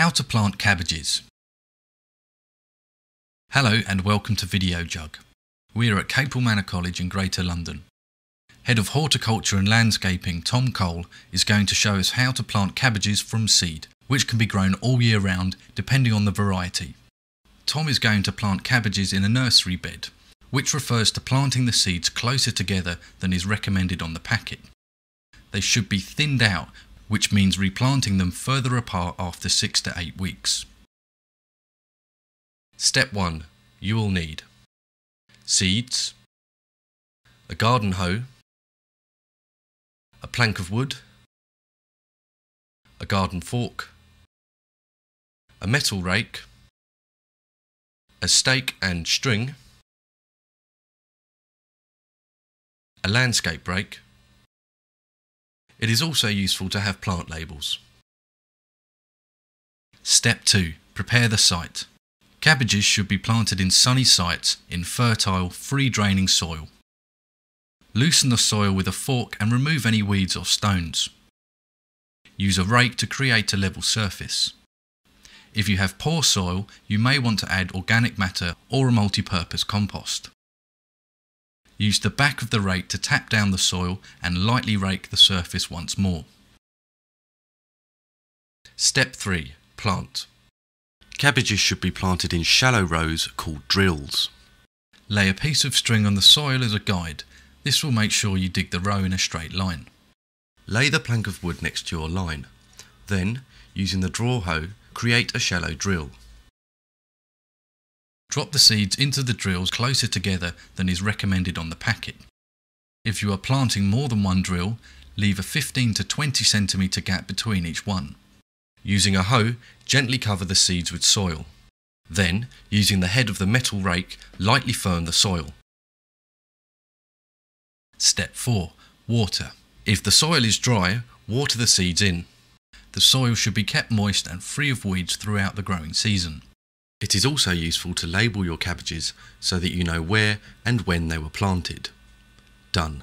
How to plant cabbages. Hello and welcome to Videojug. We are at Capel Manor College in Greater London. Head of Horticulture and Landscaping Tom Cole is going to show us how to plant cabbages from seed, which can be grown all year round depending on the variety. Tom is going to plant cabbages in a nursery bed, which refers to planting the seeds closer together than is recommended on the packet. They should be thinned out which means replanting them further apart after 6 to 8 weeks. Step 1. You will need seeds, a garden hoe, a plank of wood, a garden fork, a metal rake, a stake and string, a landscape rake, it is also useful to have plant labels. Step 2. Prepare the site. Cabbages should be planted in sunny sites in fertile, free draining soil. Loosen the soil with a fork and remove any weeds or stones. Use a rake to create a level surface. If you have poor soil, you may want to add organic matter or a multi-purpose compost. Use the back of the rake to tap down the soil and lightly rake the surface once more. Step 3. Plant. Cabbages should be planted in shallow rows called drills. Lay a piece of string on the soil as a guide. This will make sure you dig the row in a straight line. Lay the plank of wood next to your line. Then, using the draw hoe, create a shallow drill. Drop the seeds into the drills closer together than is recommended on the packet. If you are planting more than one drill, leave a 15 to 20 centimetre gap between each one. Using a hoe, gently cover the seeds with soil. Then, using the head of the metal rake, lightly firm the soil. Step 4. Water. If the soil is dry, water the seeds in. The soil should be kept moist and free of weeds throughout the growing season. It is also useful to label your cabbages so that you know where and when they were planted. Done.